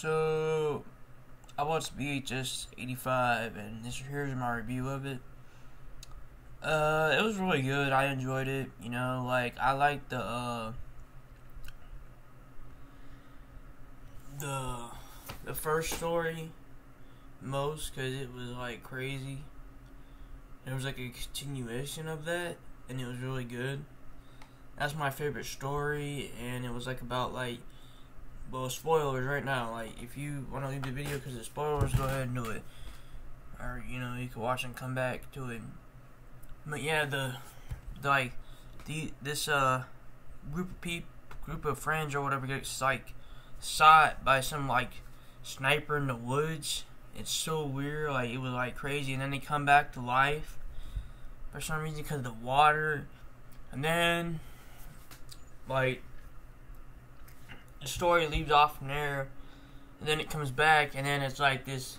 So, I watched VHS 85, and this here's my review of it. Uh, it was really good. I enjoyed it. You know, like I like the uh, the the first story most because it was like crazy. It was like a continuation of that, and it was really good. That's my favorite story, and it was like about like well spoilers right now. Like if you want to leave the video because of spoilers, go ahead and do it, or you know you can watch and come back to it. But yeah, the, the like the this uh group of people, group of friends or whatever gets like shot by some like sniper in the woods. It's so weird. Like it was like crazy, and then they come back to life for some reason because of the water, and then like the story leaves off from there, and then it comes back, and then it's like this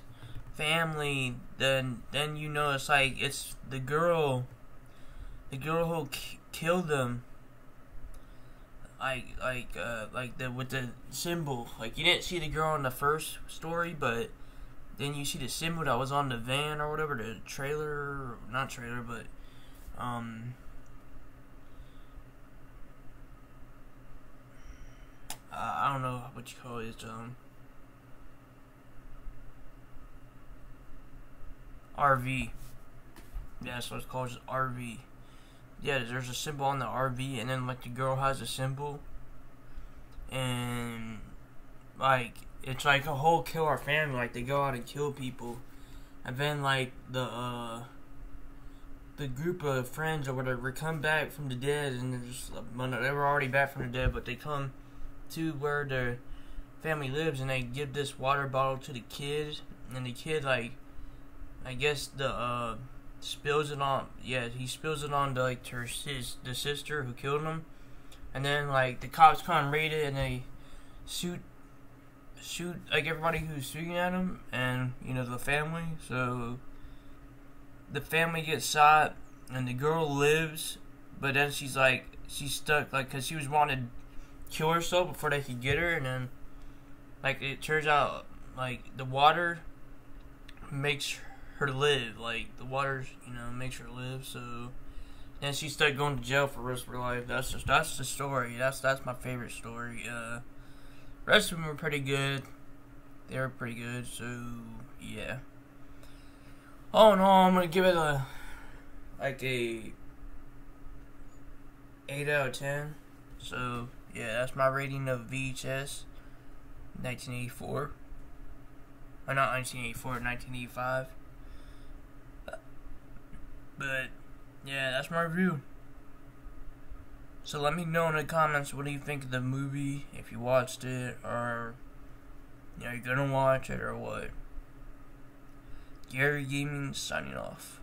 family. Then then you know it's like it's the girl the girl who killed them like like uh like the with the symbol like you didn't see the girl in the first story but then you see the symbol that was on the van or whatever the trailer not trailer but um uh, I don't know what you call it um RV yeah that's what it's called it's RV yeah, there's a symbol on the RV, and then like the girl has a symbol, and like it's like a whole kill our family. Like they go out and kill people, and then like the uh, the group of friends or whatever come back from the dead, and they're just they were already back from the dead, but they come to where their family lives, and they give this water bottle to the kid, and the kid like I guess the uh spills it on yeah he spills it on to like her his the sister who killed him. And then like the cops come and raid it and they shoot shoot like everybody who's shooting at him and you know the family. So the family gets shot and the girl lives but then she's like she's stuck like because she was wanted to kill herself before they could get her. And then like it turns out like the water makes her live. Like the water, you know, makes her live. So and she started going to jail for the rest of her life. That's just that's the story. That's that's my favorite story. Uh, rest of them were pretty good. They were pretty good. So yeah. Oh no, I'm gonna give it a like a eight out of ten. So yeah, that's my rating of VHS 1984. Or not 1984, 1985. But yeah, that's my review. So let me know in the comments what do you think of the movie, if you watched it, or you know, you're gonna watch it or what. Gary Gaming signing off.